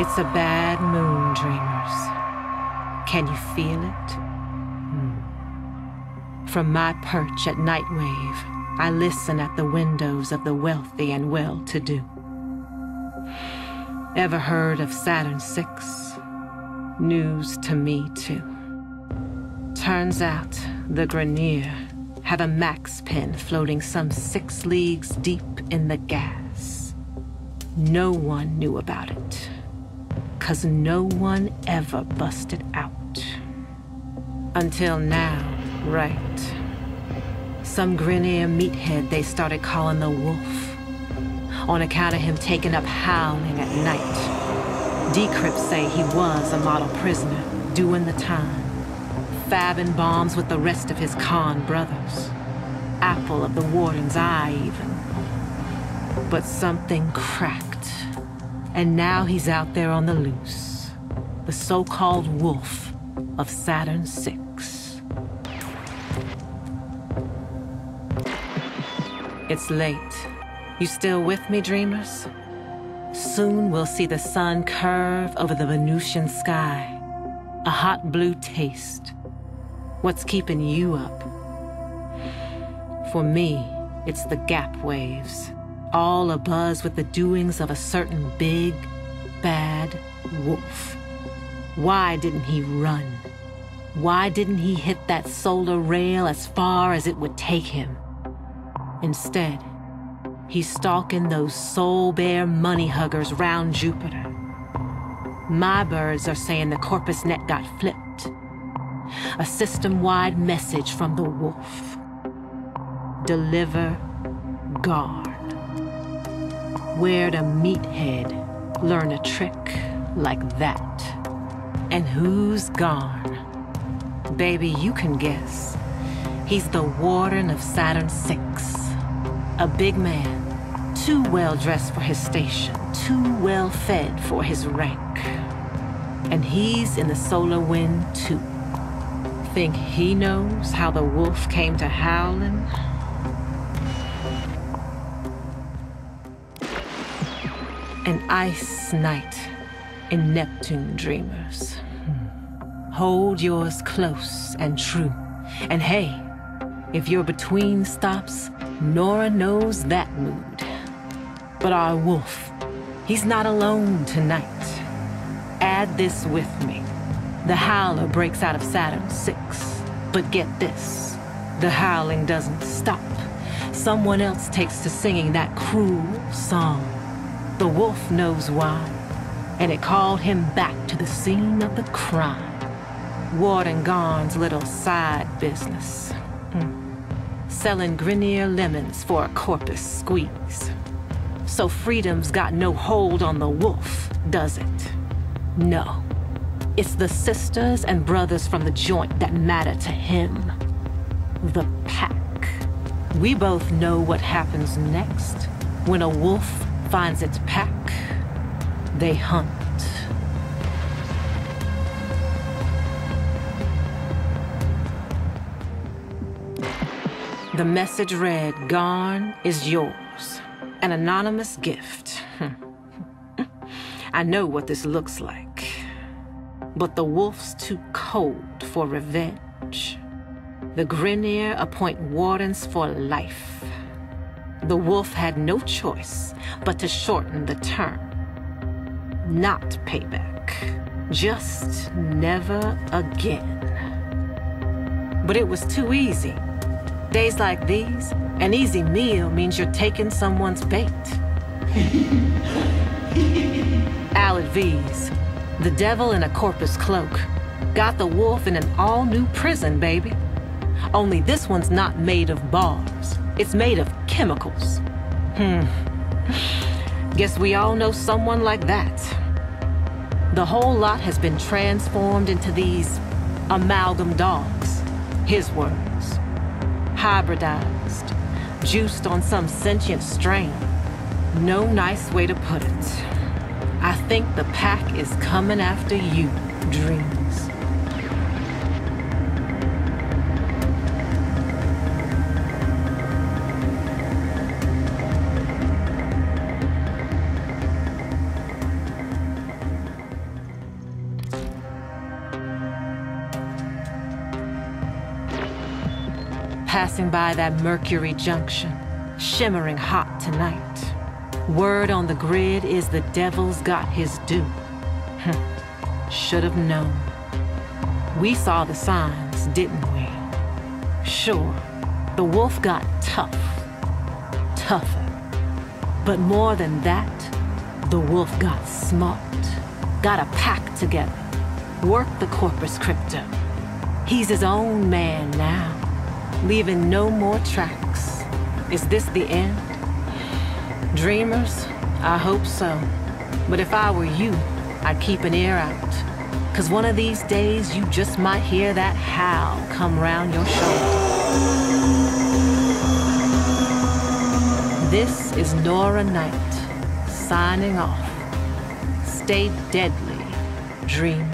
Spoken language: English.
It's a bad moon, dreamers. Can you feel it? Hmm. From my perch at Nightwave, I listen at the windows of the wealthy and well-to-do. Ever heard of Saturn VI? News to me, too. Turns out the Grineer have a max pen floating some six leagues deep in the gas. No one knew about it cause no one ever busted out. Until now, right. Some Grineer meathead they started calling the Wolf. On account of him taking up howling at night. Decrypts say he was a model prisoner, doing the time. Fabbing bombs with the rest of his Khan brothers. Apple of the Warden's eye, even. But something cracked and now he's out there on the loose. The so-called wolf of Saturn VI. It's late. You still with me, dreamers? Soon we'll see the sun curve over the Venusian sky. A hot blue taste. What's keeping you up? For me, it's the gap waves all abuzz with the doings of a certain big, bad wolf. Why didn't he run? Why didn't he hit that solar rail as far as it would take him? Instead, he's stalking those soul-bare money huggers round Jupiter. My birds are saying the Corpus net got flipped. A system-wide message from the wolf. Deliver Garn. Where'd a meathead learn a trick like that? And who's Garn? Baby, you can guess. He's the warden of Saturn VI. A big man, too well dressed for his station, too well fed for his rank. And he's in the solar wind too. Think he knows how the wolf came to howling? An ice night in Neptune dreamers. Hold yours close and true. And hey, if you're between stops, Nora knows that mood. But our wolf, he's not alone tonight. Add this with me. The howler breaks out of Saturn 6. But get this, the howling doesn't stop. Someone else takes to singing that cruel song. The wolf knows why, and it called him back to the scene of the crime. Warden Garn's little side business. Hmm. Selling Grineer lemons for a corpus squeeze. So freedom's got no hold on the wolf, does it? No. It's the sisters and brothers from the joint that matter to him. The pack. We both know what happens next when a wolf finds its pack, they hunt. The message read, Garn is yours. An anonymous gift. I know what this looks like. But the wolf's too cold for revenge. The Grineer appoint wardens for life. The wolf had no choice but to shorten the term. Not payback. Just never again. But it was too easy. Days like these, an easy meal means you're taking someone's bait. Alad V's, the devil in a corpus cloak, got the wolf in an all-new prison, baby. Only this one's not made of bars. It's made of chemicals. Hmm. Guess we all know someone like that. The whole lot has been transformed into these amalgam dogs. His words. Hybridized. Juiced on some sentient strain. No nice way to put it. I think the pack is coming after you, Dreams. Passing by that Mercury Junction, shimmering hot tonight. Word on the grid is the devil's got his due. Should have known. We saw the signs, didn't we? Sure, the wolf got tough. Tougher. But more than that, the wolf got smart. Got a pack together. Worked the corpus crypto. He's his own man now, leaving no more tracks. Is this the end? Dreamers? I hope so. But if I were you, I'd keep an ear out. Cause one of these days you just might hear that howl come round your shoulder. This is Nora Knight, signing off. Stay deadly, dreamers.